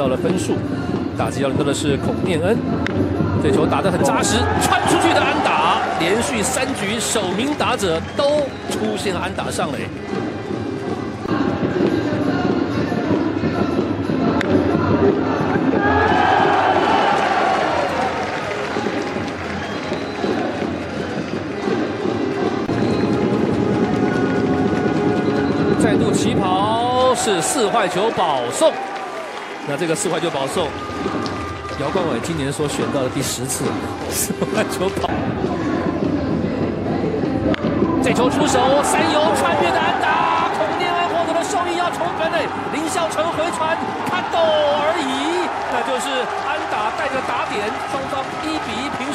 到了分数。打击要轮到的是孔念恩，这球打得很扎实，穿出去的安打，连续三局首名打者都出现安打上垒。再度起跑是四坏球保送，那这个四坏球保送，姚冠伟今年所选到的第十次四块球跑，这球出手三游穿越的安达，孔念恩获得了胜利要重分嘞，林孝成回传看斗而已，那就是安达带着打点，双方一比一平。